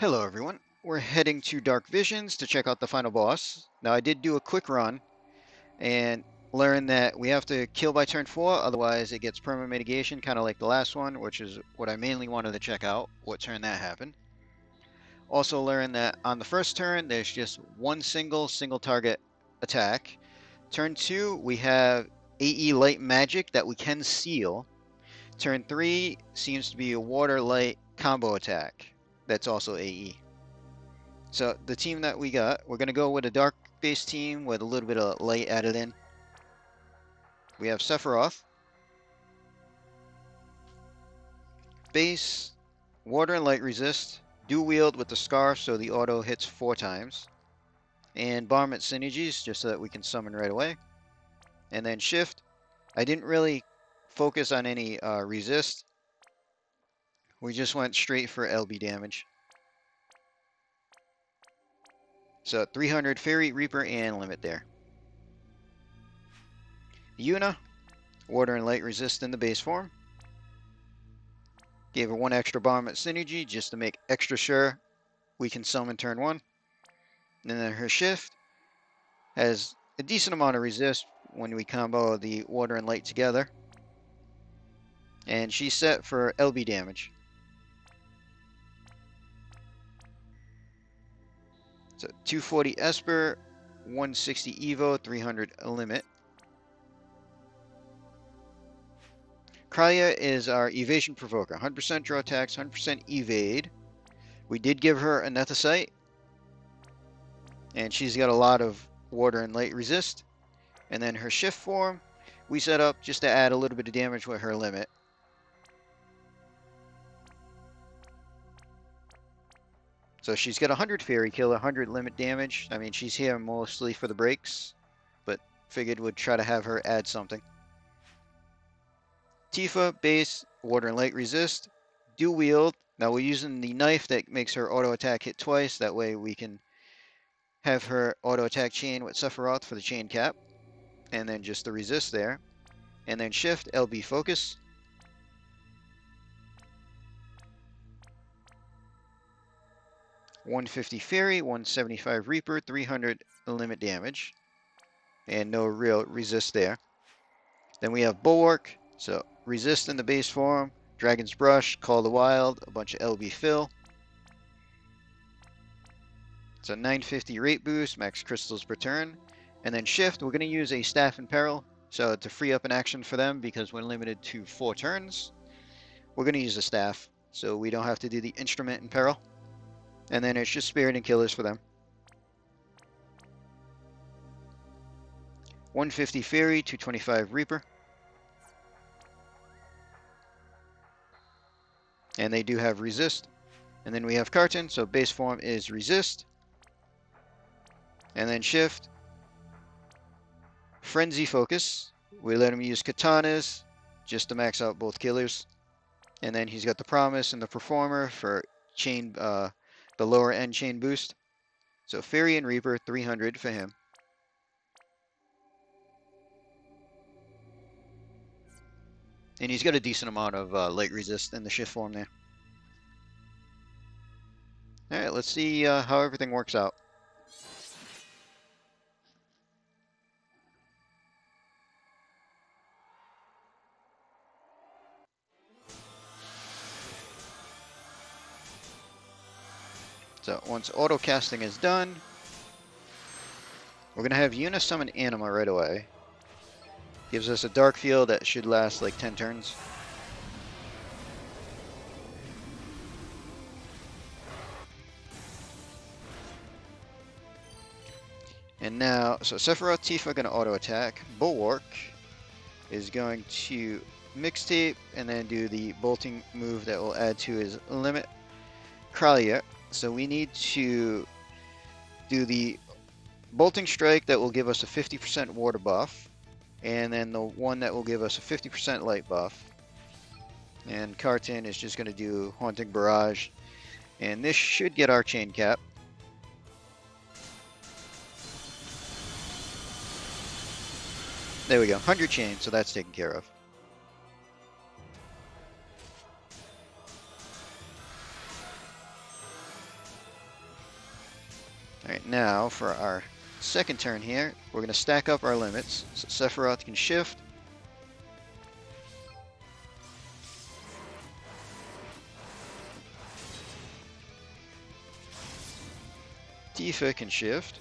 Hello everyone. We're heading to Dark Visions to check out the final boss. Now I did do a quick run and learned that we have to kill by turn 4, otherwise it gets perma mitigation, kind of like the last one, which is what I mainly wanted to check out, what turn that happened. Also learned that on the first turn, there's just one single, single target attack. Turn 2, we have AE Light Magic that we can seal. Turn 3 seems to be a Water Light combo attack that's also AE. So the team that we got, we're going to go with a dark base team with a little bit of light added in. We have Sephiroth. Base, water and light resist. Dual wield with the scarf so the auto hits four times. And Barmet synergies just so that we can summon right away. And then shift. I didn't really focus on any uh, resist. We just went straight for LB damage. So 300 Fairy, Reaper, and Limit there. Yuna, Water and Light Resist in the base form. Gave her one extra bomb at Synergy just to make extra sure we can summon turn one. And then her shift has a decent amount of resist when we combo the Water and Light together. And she's set for LB damage. So 240 Esper, 160 Evo, 300 limit. Kralia is our evasion provoker. 100% draw attacks, 100% evade. We did give her a Nethicite. And she's got a lot of water and light resist. And then her shift form, we set up just to add a little bit of damage with her limit. So she's got 100 Fairy Kill, 100 limit damage. I mean, she's here mostly for the breaks, but figured would try to have her add something. Tifa, base, water and light resist, dual wield. Now we're using the knife that makes her auto attack hit twice. That way we can have her auto attack chain with Sephiroth for the chain cap. And then just the resist there. And then shift, LB focus. 150 Fairy, 175 Reaper, 300 limit damage. And no real resist there. Then we have Bulwark. So resist in the base form. Dragon's Brush, Call the Wild, a bunch of LB fill. So 950 rate boost, max crystals per turn. And then shift, we're going to use a Staff Imperil. So to free up an action for them, because we're limited to four turns, we're going to use the Staff. So we don't have to do the Instrument Imperil. And then it's just Spirit and Killers for them. 150 Fairy, 225 Reaper. And they do have Resist. And then we have Carton, so base form is Resist. And then Shift. Frenzy Focus. We let him use Katanas just to max out both killers. And then he's got the Promise and the Performer for chain uh, the lower end chain boost. So Fairy and Reaper, 300 for him. And he's got a decent amount of uh, light resist in the shift form there. Alright, let's see uh, how everything works out. So once auto casting is done, we're going to have Yuna summon Anima right away. Gives us a dark field that should last like 10 turns. And now, so Sephiroth Tifa going to auto attack. Bulwark is going to mixtape and then do the bolting move that will add to his limit. Kralia so we need to do the bolting strike that will give us a 50% water buff, and then the one that will give us a 50% light buff. And Carton is just going to do Haunting Barrage, and this should get our chain cap. There we go, 100 chain, so that's taken care of. Alright, now for our second turn here, we're going to stack up our limits. So Sephiroth can shift. Tifa can shift.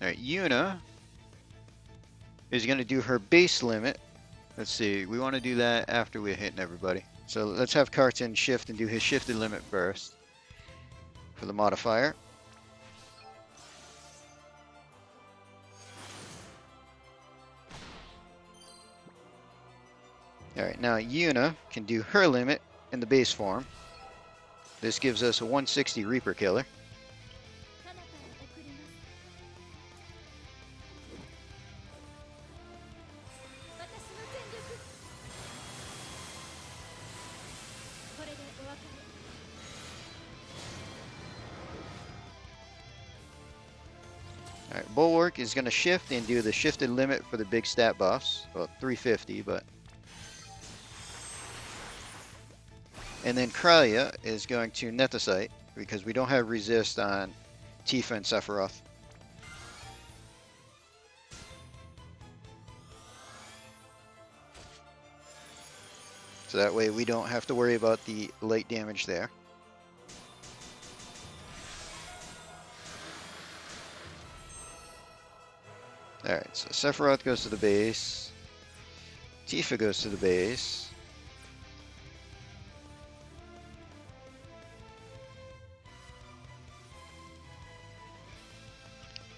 Alright, Yuna is going to do her base limit. Let's see, we want to do that after we're hitting everybody. So let's have Carton shift and do his shifted limit first for the modifier. Alright, now Yuna can do her limit in the base form. This gives us a 160 Reaper Killer. Bulwark is going to shift and do the shifted limit for the big stat buffs. Well, 350, but... And then Kralia is going to Nethicite, because we don't have resist on Tifa and Sephiroth. So that way we don't have to worry about the light damage there. Sephiroth goes to the base. Tifa goes to the base.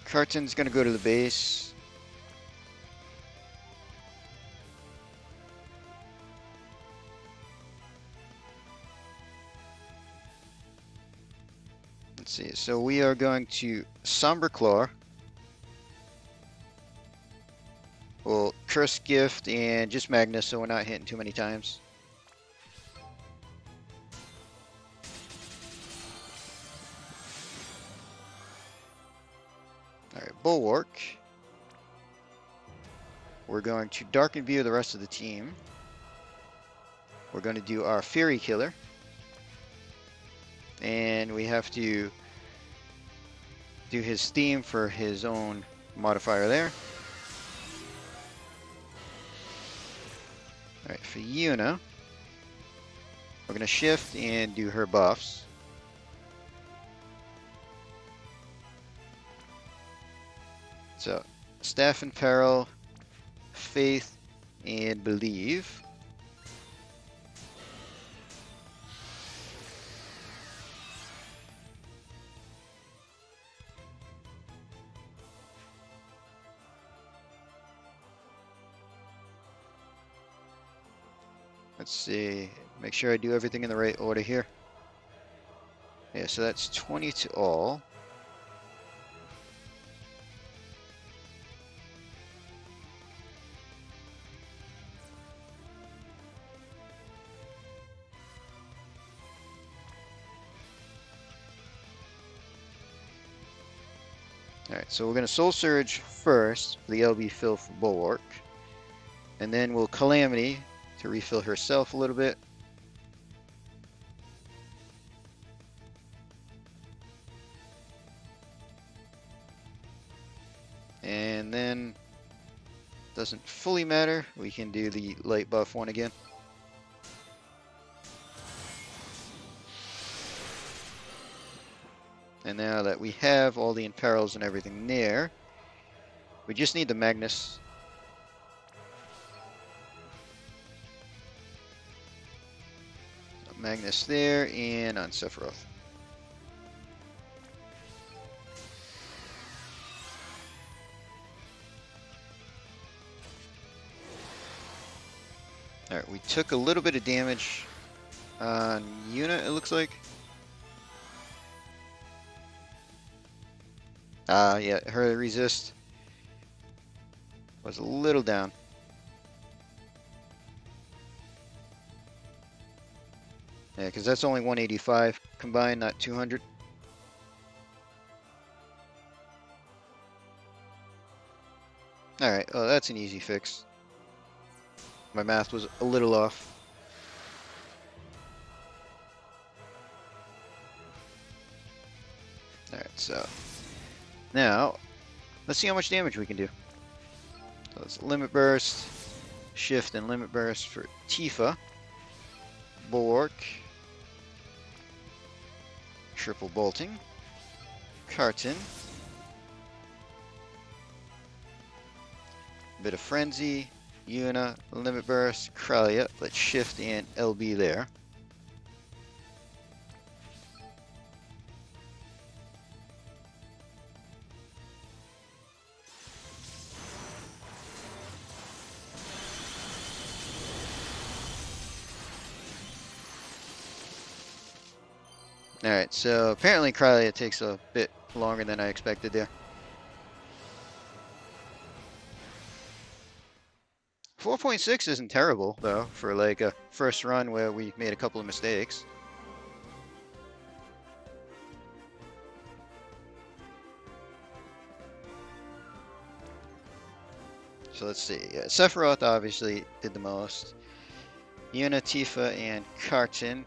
Carton's gonna go to the base. Let's see, so we are going to Somber Claw. We'll Curse Gift and just Magnus so we're not hitting too many times. Alright, Bulwark. We're going to Darken View the rest of the team. We're going to do our Fury Killer. And we have to do his theme for his own modifier there. Alright, for Yuna, we're going to shift and do her buffs. So, Staff and Peril, Faith, and Believe. See, make sure I do everything in the right order here. Yeah, so that's 20 to all. Alright, so we're going to Soul Surge first the LB for Bulwark. And then we'll Calamity to refill herself a little bit. And then, doesn't fully matter, we can do the light buff one again. And now that we have all the imperils and everything there, we just need the Magnus Magnus there, and on Sephiroth. Alright, we took a little bit of damage on Yuna, it looks like. Uh, yeah, her resist was a little down. Yeah, because that's only 185 combined, not 200. Alright, oh, that's an easy fix. My math was a little off. Alright, so now let's see how much damage we can do. So it's limit burst, shift and limit burst for Tifa, Bork, triple bolting, Carton, bit of frenzy, Yuna, limit burst, Kralia. Let's shift and LB there. Alright, so apparently Kralia takes a bit longer than I expected there. 4.6 isn't terrible, though, for like a first run where we made a couple of mistakes. So let's see. Yeah, Sephiroth obviously did the most. Yuna, Tifa, and Carton.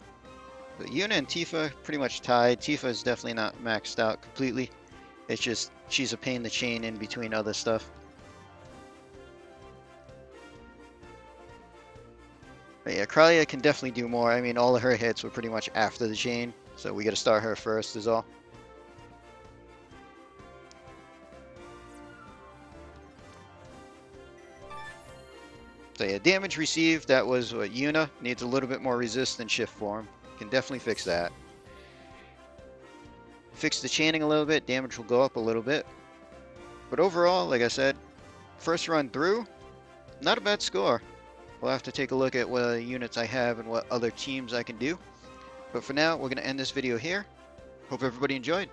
But Yuna and Tifa pretty much tied. Tifa is definitely not maxed out completely. It's just she's a pain to chain in between other stuff. But yeah, Kralia can definitely do more. I mean, all of her hits were pretty much after the chain, so we got to start her first is all. So yeah, damage received, that was what Yuna needs a little bit more resist than shift form. Can definitely fix that. Fix the chaining a little bit, damage will go up a little bit. But overall, like I said, first run through, not a bad score. We'll have to take a look at what units I have and what other teams I can do. But for now, we're going to end this video here. Hope everybody enjoyed.